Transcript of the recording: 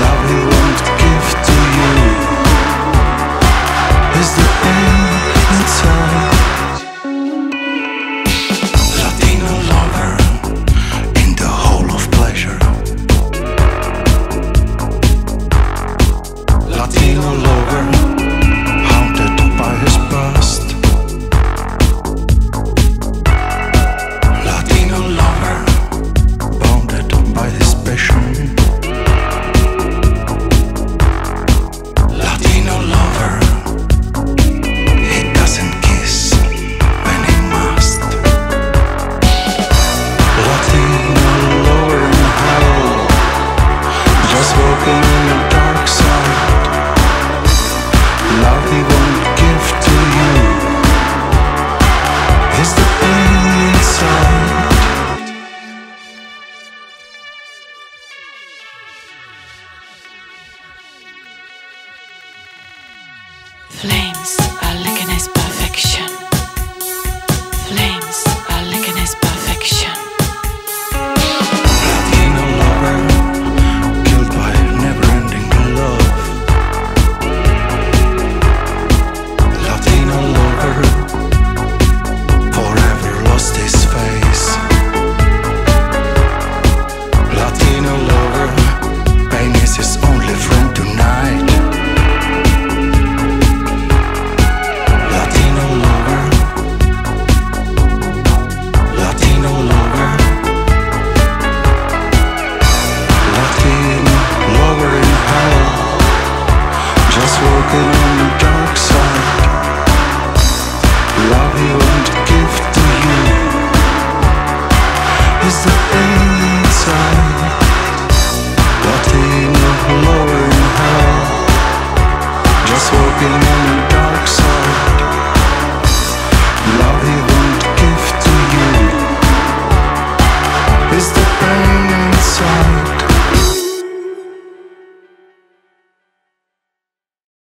love you Flames. is the inside